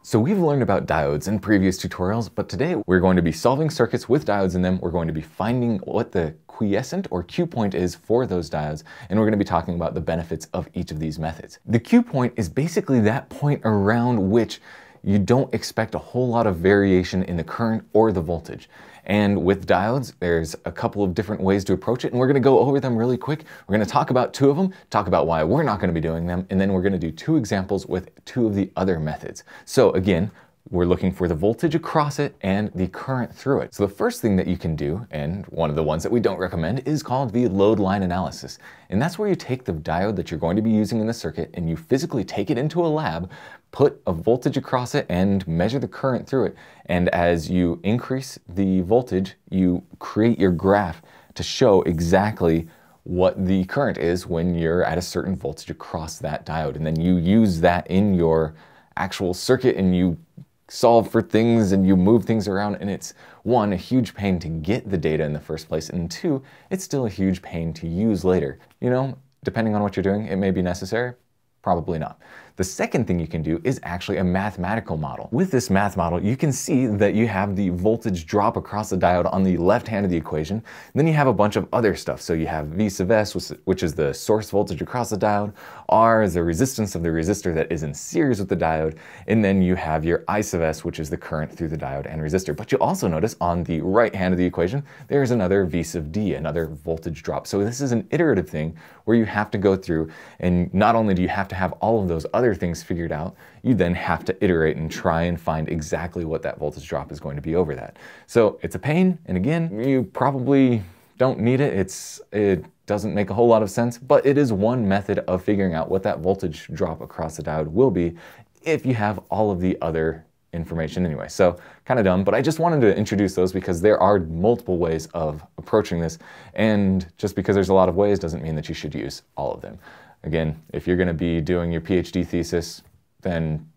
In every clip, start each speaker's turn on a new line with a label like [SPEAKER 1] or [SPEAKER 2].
[SPEAKER 1] So we've learned about diodes in previous tutorials, but today we're going to be solving circuits with diodes in them. We're going to be finding what the quiescent or Q point is for those diodes, and we're going to be talking about the benefits of each of these methods. The Q point is basically that point around which you don't expect a whole lot of variation in the current or the voltage. And with diodes, there's a couple of different ways to approach it, and we're gonna go over them really quick. We're gonna talk about two of them, talk about why we're not gonna be doing them, and then we're gonna do two examples with two of the other methods. So again, we're looking for the voltage across it and the current through it. So the first thing that you can do, and one of the ones that we don't recommend, is called the load line analysis. And that's where you take the diode that you're going to be using in the circuit and you physically take it into a lab, put a voltage across it and measure the current through it. And as you increase the voltage, you create your graph to show exactly what the current is when you're at a certain voltage across that diode. And then you use that in your actual circuit and you solve for things and you move things around and it's one, a huge pain to get the data in the first place and two, it's still a huge pain to use later. You know, depending on what you're doing, it may be necessary, probably not. The second thing you can do is actually a mathematical model. With this math model, you can see that you have the voltage drop across the diode on the left hand of the equation. Then you have a bunch of other stuff. So you have V sub S, which is the source voltage across the diode. R is the resistance of the resistor that is in series with the diode. And then you have your I sub S, which is the current through the diode and resistor. But you also notice on the right hand of the equation, there's another V sub D, another voltage drop. So this is an iterative thing where you have to go through and not only do you have to have all of those other other things figured out, you then have to iterate and try and find exactly what that voltage drop is going to be over that. So it's a pain, and again, you probably don't need it. It's, it doesn't make a whole lot of sense, but it is one method of figuring out what that voltage drop across the diode will be if you have all of the other information anyway. So kind of dumb, but I just wanted to introduce those because there are multiple ways of approaching this. And just because there's a lot of ways doesn't mean that you should use all of them. Again, if you're going to be doing your PhD thesis, then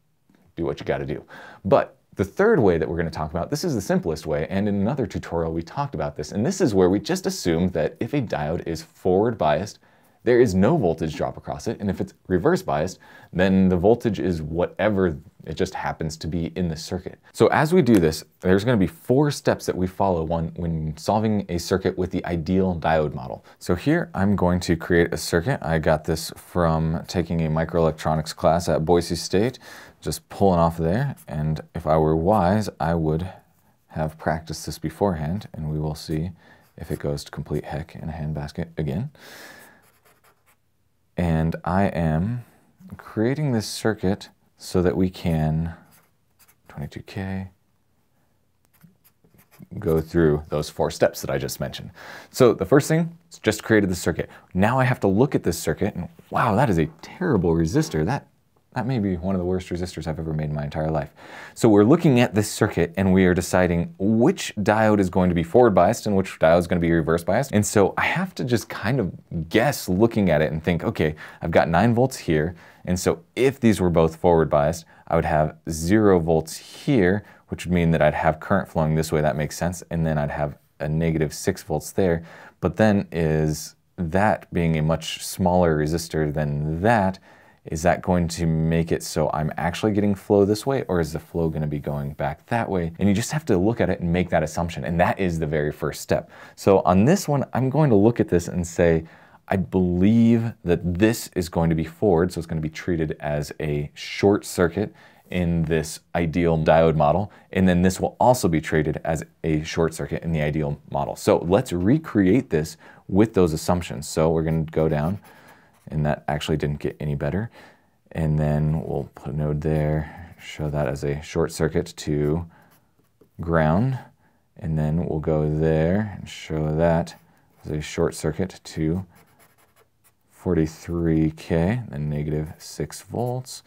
[SPEAKER 1] do what you got to do. But the third way that we're going to talk about, this is the simplest way, and in another tutorial we talked about this, and this is where we just assume that if a diode is forward biased, there is no voltage drop across it. And if it's reverse biased, then the voltage is whatever it just happens to be in the circuit. So as we do this, there's gonna be four steps that we follow one, when solving a circuit with the ideal diode model. So here I'm going to create a circuit. I got this from taking a microelectronics class at Boise State, just pulling off there. And if I were wise, I would have practiced this beforehand and we will see if it goes to complete heck in a handbasket again. And I am creating this circuit so that we can 22K go through those four steps that I just mentioned. So the first thing is just created the circuit. Now I have to look at this circuit and wow, that is a terrible resistor. That that may be one of the worst resistors I've ever made in my entire life. So we're looking at this circuit and we are deciding which diode is going to be forward biased and which diode is going to be reverse biased. And so I have to just kind of guess looking at it and think, okay, I've got 9 volts here. And so if these were both forward biased, I would have 0 volts here, which would mean that I'd have current flowing this way. That makes sense. And then I'd have a negative 6 volts there. But then is that being a much smaller resistor than that, is that going to make it so I'm actually getting flow this way or is the flow going to be going back that way? And you just have to look at it and make that assumption. And that is the very first step. So on this one, I'm going to look at this and say, I believe that this is going to be forward. So it's going to be treated as a short circuit in this ideal diode model. And then this will also be treated as a short circuit in the ideal model. So let's recreate this with those assumptions. So we're going to go down and that actually didn't get any better. And then we'll put a node there, show that as a short circuit to ground. And then we'll go there and show that as a short circuit to 43K, then negative 6 volts,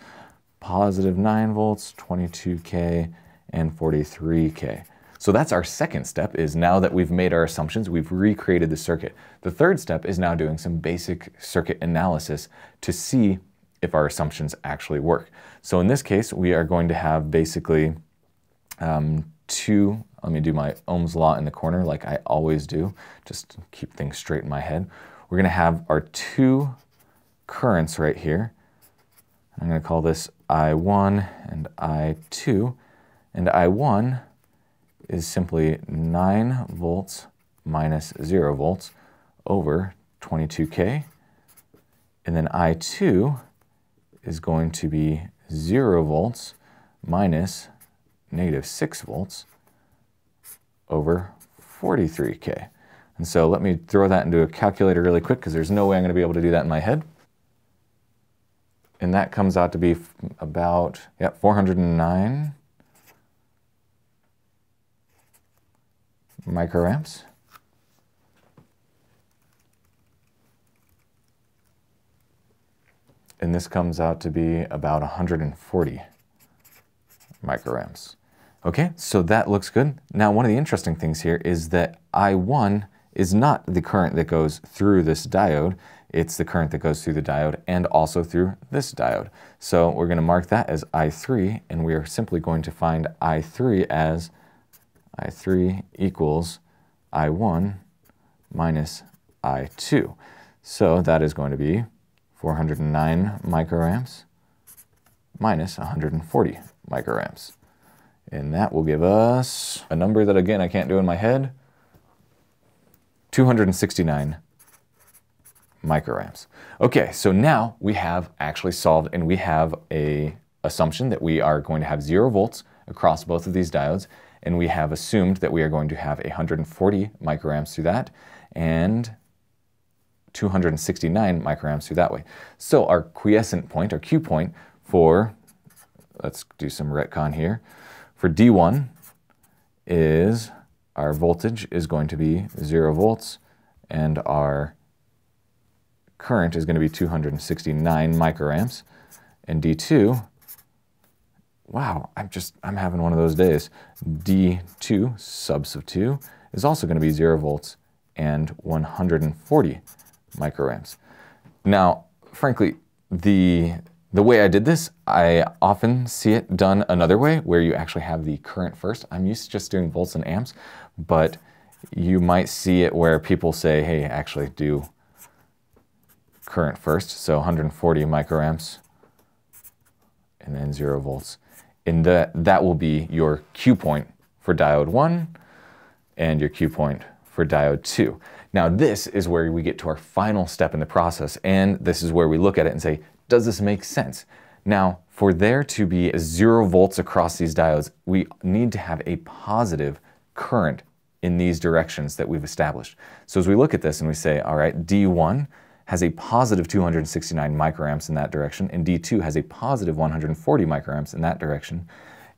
[SPEAKER 1] positive 9 volts, 22K, and 43K. So that's our second step is now that we've made our assumptions, we've recreated the circuit. The third step is now doing some basic circuit analysis to see if our assumptions actually work. So in this case, we are going to have basically um, two, let me do my Ohm's law in the corner like I always do, just keep things straight in my head. We're gonna have our two currents right here. I'm going to call this I1 and I2. And I1 is simply 9 volts minus 0 volts over 22K. And then I2 is going to be 0 volts minus negative 6 volts over 43K. And so let me throw that into a calculator really quick because there's no way I'm going to be able to do that in my head. And that comes out to be about, yeah, 409 microamps. And this comes out to be about 140 microamps. Okay, so that looks good. Now, one of the interesting things here is that I1 is not the current that goes through this diode, it's the current that goes through the diode and also through this diode. So we're going to mark that as I3, and we are simply going to find I3 as I3 equals I1 minus I2. So that is going to be 409 microamps minus 140 microamps. And that will give us a number that, again, I can't do in my head, 269 microamps. Okay, so now we have actually solved and we have a assumption that we are going to have zero volts across both of these diodes and we have assumed that we are going to have 140 microamps through that and 269 microamps through that way. So our quiescent point, our Q point for, let's do some retcon here, for D1 is our voltage is going to be 0 volts and our current is going to be 269 microamps. And D2, wow, I'm just, I'm having one of those days. D2, subs of 2, is also going to be 0 volts and 140 microamps. Now, frankly, the the way I did this, I often see it done another way where you actually have the current first. I'm used to just doing volts and amps, but you might see it where people say, hey, actually do current first, so 140 microamps and then zero volts. And that, that will be your Q point for diode one and your Q point for diode two. Now this is where we get to our final step in the process and this is where we look at it and say, does this make sense? Now, for there to be zero volts across these diodes, we need to have a positive current in these directions that we've established. So as we look at this and we say, all right, D1 has a positive 269 microamps in that direction, and D2 has a positive 140 microamps in that direction,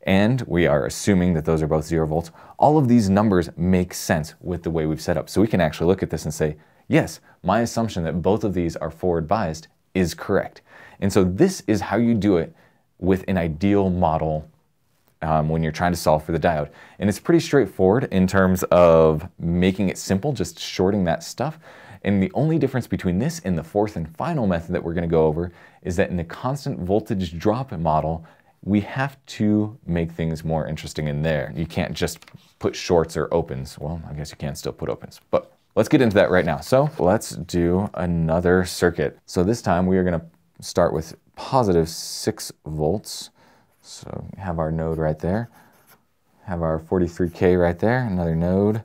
[SPEAKER 1] and we are assuming that those are both zero volts, all of these numbers make sense with the way we've set up. So we can actually look at this and say, yes, my assumption that both of these are forward biased is correct. And so this is how you do it with an ideal model um, when you're trying to solve for the diode. And it's pretty straightforward in terms of making it simple, just shorting that stuff. And the only difference between this and the fourth and final method that we're going to go over is that in the constant voltage drop model, we have to make things more interesting in there. You can't just put shorts or opens. Well, I guess you can still put opens, but let's get into that right now. So let's do another circuit. So this time we are going to start with positive 6 volts. So have our node right there. Have our 43K right there, another node.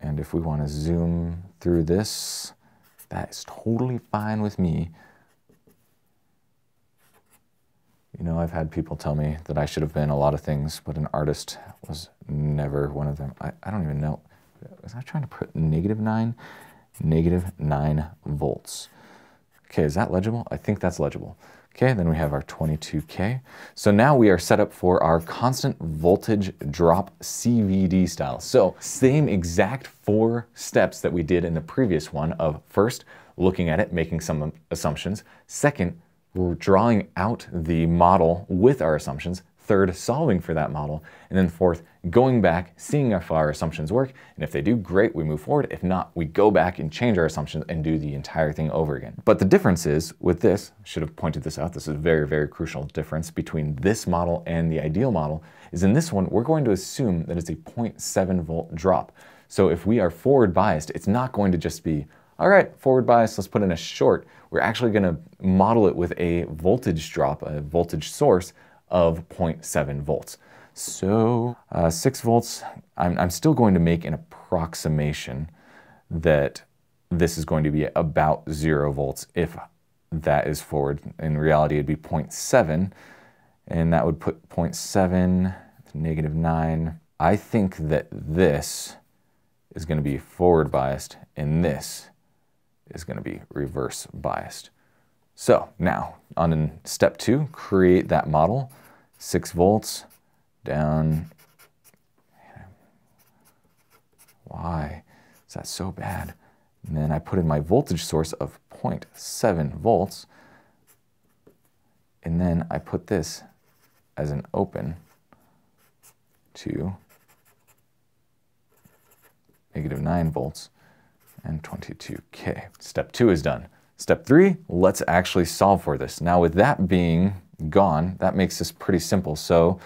[SPEAKER 1] And if we want to zoom through this, that is totally fine with me. You know, I've had people tell me that I should have been a lot of things, but an artist was never one of them. I, I don't even know. Was I trying to put negative 9? negative 9 volts. Okay, is that legible? I think that's legible. Okay, then we have our 22K. So now we are set up for our constant voltage drop CVD style. So same exact four steps that we did in the previous one of first, looking at it, making some assumptions. Second, we're drawing out the model with our assumptions. Third, solving for that model. And then fourth, going back, seeing if our assumptions work. And if they do, great, we move forward. If not, we go back and change our assumptions and do the entire thing over again. But the difference is with this, should have pointed this out, this is a very, very crucial difference between this model and the ideal model, is in this one, we're going to assume that it's a 0.7 volt drop. So if we are forward biased, it's not going to just be all right, forward bias, let's put in a short. We're actually gonna model it with a voltage drop, a voltage source of 0.7 volts. So uh, six volts, I'm, I'm still going to make an approximation that this is going to be about zero volts if that is forward. In reality, it'd be 0.7, and that would put 0.7 negative 9. I think that this is going to be forward biased, and this is going to be reverse biased. So now, on step two, create that model, 6 volts down. Why is that so bad? And then I put in my voltage source of 0.7 volts. And then I put this as an open to negative 9 volts and 22K. Step two is done. Step three, let's actually solve for this. Now with that being gone, that makes this pretty simple. So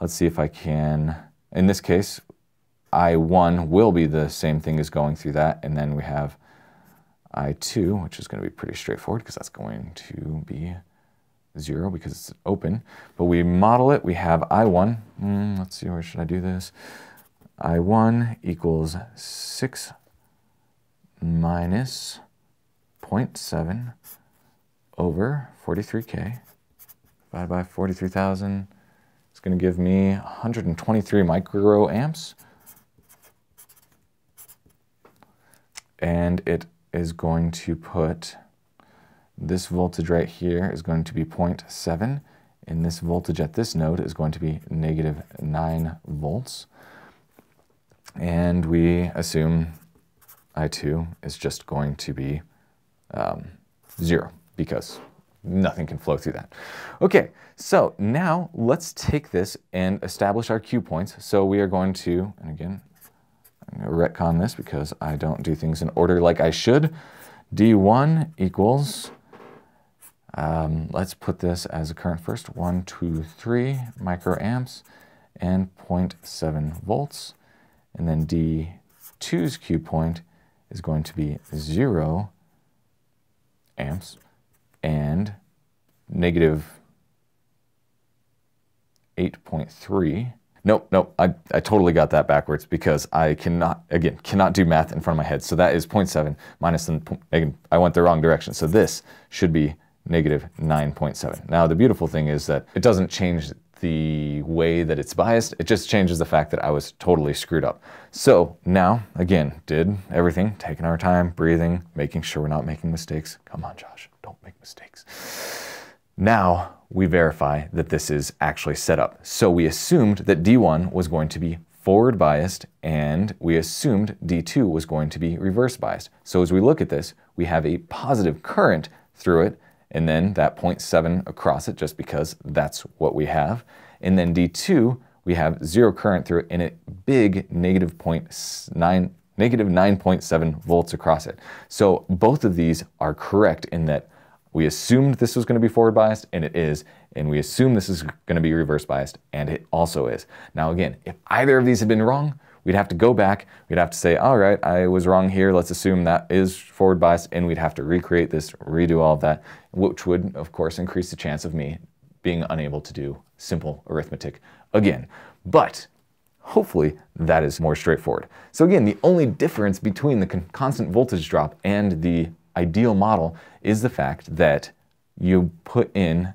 [SPEAKER 1] let's see if I can, in this case, I1 will be the same thing as going through that. And then we have I2, which is going to be pretty straightforward because that's going to be zero because it's open. But we model it, we have I1. Mm, let's see, where should I do this? I1 equals 6 minus 0.7 over 43K divided by 43,000. It's going to give me 123 microamps. And it is going to put this voltage right here is going to be 0.7 and this voltage at this node is going to be negative 9 volts. And we assume I2 is just going to be um, 0 because nothing can flow through that. Okay, so now let's take this and establish our Q points. So we are going to, and again, I'm going to retcon this because I don't do things in order like I should. D1 equals, um, let's put this as a current first, 1, 2, 3 microamps and 0.7 volts. And then D2's Q point is going to be 0 amps and negative 8.3 Nope, nope, I, I totally got that backwards because I cannot, again, cannot do math in front of my head. So that is 0.7 minus, the, I went the wrong direction. So this should be negative 9.7. Now the beautiful thing is that it doesn't change the way that it's biased, it just changes the fact that I was totally screwed up. So now, again, did everything, taking our time, breathing, making sure we're not making mistakes. Come on, Josh, don't make mistakes. Now, we verify that this is actually set up. So we assumed that D1 was going to be forward biased and we assumed D2 was going to be reverse biased. So as we look at this, we have a positive current through it and then that 0.7 across it just because that's what we have. And then D2, we have zero current through it and a big negative 0.9 negative 9.7 volts across it. So both of these are correct in that we assumed this was going to be forward biased, and it is. And we assume this is going to be reverse biased, and it also is. Now, again, if either of these had been wrong, we'd have to go back. We'd have to say, all right, I was wrong here. Let's assume that is forward bias, and we'd have to recreate this, redo all of that, which would, of course, increase the chance of me being unable to do simple arithmetic again. But hopefully that is more straightforward. So again, the only difference between the constant voltage drop and the ideal model is the fact that you put in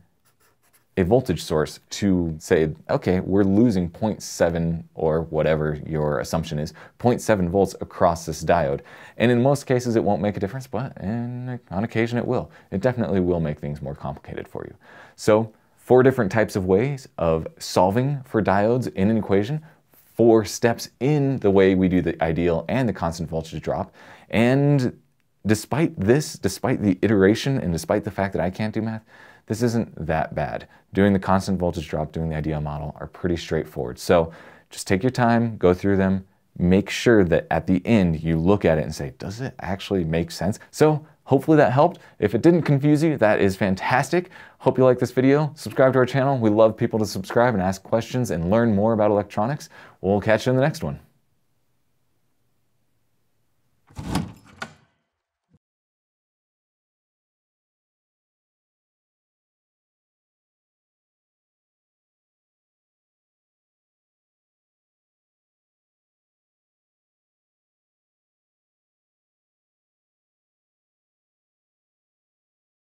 [SPEAKER 1] a voltage source to say, okay, we're losing 0.7 or whatever your assumption is, 0.7 volts across this diode. And in most cases it won't make a difference, but in, on occasion it will. It definitely will make things more complicated for you. So four different types of ways of solving for diodes in an equation, four steps in the way we do the ideal and the constant voltage drop, and despite this, despite the iteration, and despite the fact that I can't do math, this isn't that bad. Doing the constant voltage drop, doing the ideal model are pretty straightforward. So just take your time, go through them, make sure that at the end you look at it and say, does it actually make sense? So hopefully that helped. If it didn't confuse you, that is fantastic. Hope you like this video. Subscribe to our channel. We love people to subscribe and ask questions and learn more about electronics. We'll catch you in the next one.